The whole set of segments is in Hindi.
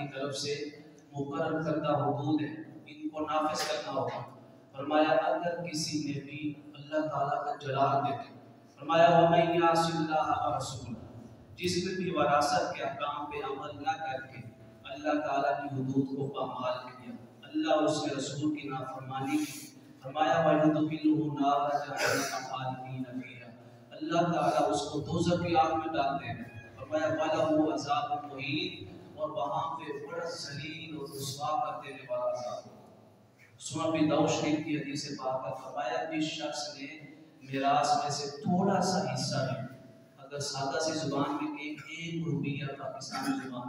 की तरफ़ से मुकर्रर करदा हुदूद है, इनको नाफिज करना होगा। फरमाया, अगर किसी ने भी अल्लाह ताला का जलाल देखे फरमाया, वमन यासिल्लाह व रसूल। जिसने भी वरासत के अहकाम पे अमल ना करके अल्लाह ताला की हुदूद को पामाल किया। अल्लाह उसके रसूल की नाफरमानी की। फरमाया वयुदखिलहु नारा जहन्नम खालिदीन फीहा। अल्लाह ताला उसको दोज़ख की आग में डाल देगा। फरमाया, वलहु अज़ाबुन मुहीन वहाँ पे बड़ा जलील और रुसवा कर देने वाला अज़ाब सुनन भी शरीफ की हदीस पाक है फरमाया, जिस शख्स ने मिरास में से थोड़ा सा हिस्सा है अगर सादा सी ज़ुबान में एक एक रुपया पाकिस्तानी ज़ुबान,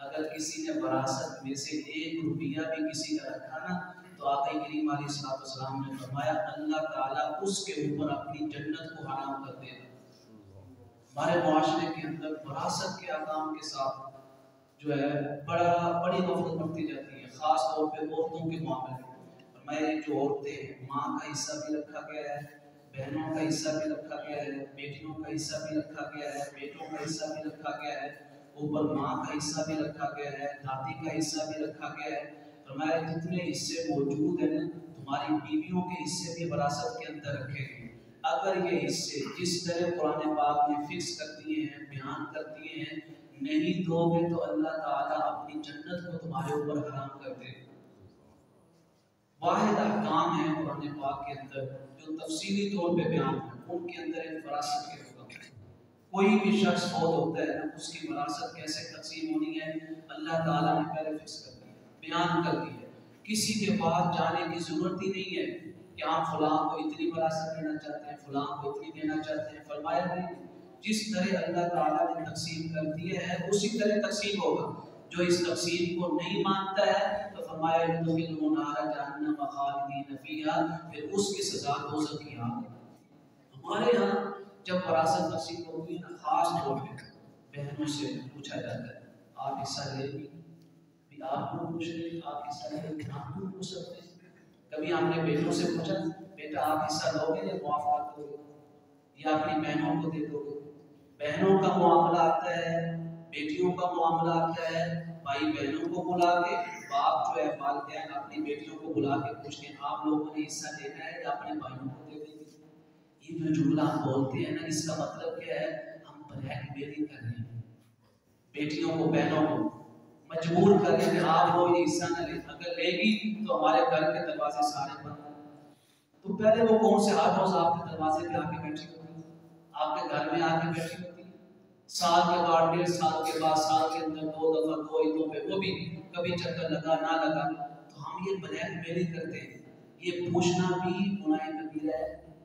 अगर किसी ने वरासत में से एक रुपया भी किसी का रखा ना तो आका करीम सलाम ने फरमाया, अल्लाह ताला उसके ऊपर अपनी जन्नत को हराम कर देगा। हमारे मुआशरे के अंदर वरासत के आकाम के साथ जो है, बड़ा, बड़ी नफरत बढ़ती जाती है, ख़ास तौर पे औरतों के मामले में। फरमाया जो औरतें हैं, माँ का हिस्सा भी रखा गया है, बहनों का हिस्सा भी रखा गया है, बेटियों का हिस्सा भी रखा गया है, बेटों का हिस्सा भी रखा गया है, ऊपर माँ का हिस्सा भी रखा गया है, दादी का हिस्सा भी रखा गया है। फरमाया जितने हिस्से मौजूद हैं, तुम्हारी बीवियों के हिस्से भी विरासत के अंदर रखे गए अगर ये हिस्से जिस तरह कुरान पाक ने फिक्स कर दिए हैं, बयान कर दिए हैं, नहीं दोगे तो अल्लाह ताला अपनी जन्नत को तुम्हारे ऊपर हराम कर दे। वाहिद अहकाम है कुरान पाक के अंदर, जो तफसीली तौर पे बयान है, उनके अंदर एक विरासत के हुक्म है। कोई भी शख्स फौत होता है, उसकी विरासत कैसे तकसीम होनी है, अल्लाह ताला ने पहले फिक्स कर दिया बयान कर दिया किसी के पास जाने की ज़रूरत ही नहीं है कि आप फलां को इतनी विरासत देना चाहते हैं, फलां को इतनी देना चाहते हैं, फरमाया नहीं। जिस तरह अल्लाह ताला ने तकसीम कर दिए है उसी तरह तकसीम होगा। जो इस तकसीम को नहीं मानता है तो फरमाया उसकी सजा दोज़ख की आग। हमारे यहाँ जब वरासत तकसीम होती है ना, खास तौर पे बहनों से पूछा जाता है, आप हिस्सा भी आप लोग पूछ रहे आप हिस्सा लेंगे आप लोग पूछ सकते कभी आपने बेटों से पूछा, बेटा, आप हिस्सा लोगे या मुआफ कर दोगे या अपनी बहनों को दे दोगे। बहनों का मामला आता है, बेटियों का मामला आता है, भाई बहनों को बुला के, बाप जो है वालदेन अपनी बेटियों को बुला के पूछते हैं, आप लोगों ने हिस्सा लेना है या अपने भाइयों को दे देंगे? ये जो जुमला हम बोलते हैं ना, इसका मतलब क्या है? हम ब्लैकमेलिंग कर रहे हैं। बेटियों को, बहनों को मजबूर करें कि आप लोग ये हिस्सा न लें। अगर लेगी तो हमारे घर के दरवाजे सारे बंद। तो पहले वो कौन से हाथ रोज आपके दरवाजे पे आके बैठी आपके घर में आके बैठी होती साल के बाद, डेढ़ साल के बाद, साल के अंदर, दो दफ़ा, दो ईदों पे, वो भी कभी चक्कर लगा, ना लगा। तो हम ये ब्लैक मेलिंग करते हैं। ये पूछना भी गुनाह कबीरा है।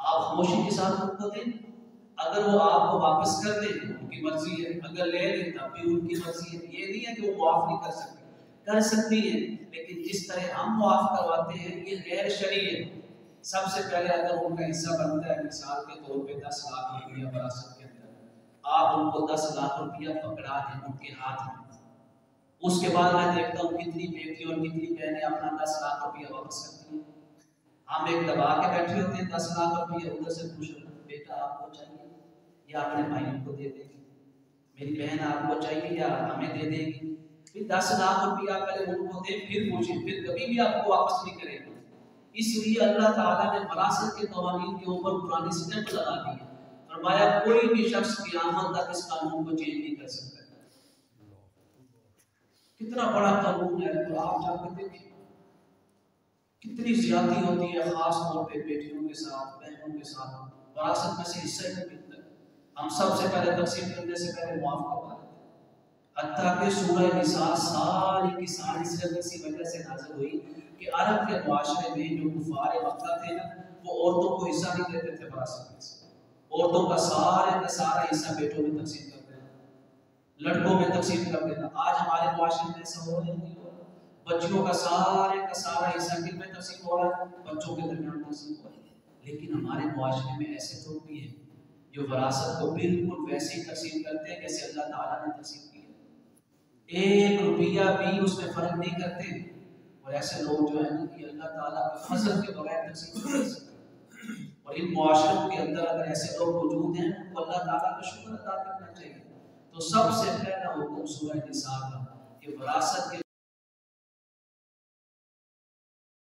आप खामोशी के साथ उनको दें। अगर वो आपको वापस कर दे, उनकी मर्ज़ी है। अगर ले ले, तब भी उनकी मर्ज़ी है। ये नहीं है कि वो माफ़ नहीं कर सकती। कर सकती है, लेकिन जिस तरह हम माफ़ करवाते हैं, ये गैर शरी है सबसे पहले अगर उनका हिस्सा बनता है, मिसाल के तौर पे दस लाख रुपया विरासत के अंदर, आप उनको दस लाख रुपया पकड़ा दें उनके हाथ में। उसके बाद मैं देखता हूँ कितनी बेटी और कितनी बहनें अपना दस लाख रुपया वापस करती हैं। हम एक दबा के बैठे होते हैं, दस लाख रुपया उधर से पूछ बेटा, आपको चाहिए या अपने भाइयों को दे देगी? मेरी बहन आपको चाहिए या हमें दे देगी? फिर दस लाख रुपया पहले उनको दे, फिर पूछे, फिर कभी भी आपको वापस नहीं करेंगे। इसलिए अल्लाह ताला ने वरासत के कवानीन के ऊपर पुरानी स्टैंप लगा दी है। फरमाया, कोई भी शख्स क़यामत तक इस कानून को चेंज नहीं कर सकता। कितना बड़ा कानून है तो आप जाकर देखिए। कितनी ज़्यादा होती है खास तौर पे बेटियों के साथ, बहनों के साथ। वरासत में से हिस्सा मिलता। हम सबसे पहले तकसीम करने से पहले मुआफ करवा हत्ता कि सूरह निसा सारी की सारी सिर्फ़ इसी वजह से नाजिल हुई कि अरब के मुआशरे में जो कुफार मक्का थे ना, वो औरतों को हिस्सा नहीं देते थे विरासत में औरतों का सारे का सारा हिस्सा बेटों में तकसीम कर देना, लड़कों में तकसीम कर देना। आज हमारे मुआशरे में ऐसा हो रहा हो बच्चियों का सारे का सारा हिस्सा किन में तकसीम हो रहा है? बच्चों के दरमियान तकसीम हो रहा है। लेकिन हमारे मुआशरे में ऐसे लोग भी हैं, जो विरासत को बिल्कुल वैसे ही तकसीम करते हैं जैसे अल्लाह ताला ने तकसीम एक रुपया भी उसमें फ़र्क नहीं करते। और ऐसे लोग जो है ना कि अल्लाह ताला के फजल के बगैर तकसीम कर सकते। और इन मुआशरों के अंदर अगर ऐसे लोग मौजूद हैं तो अल्लाह ताला का शुक्र अदा करना चाहिए। तो सबसे पहला हुक्म सूरह निसा का कि विरासत के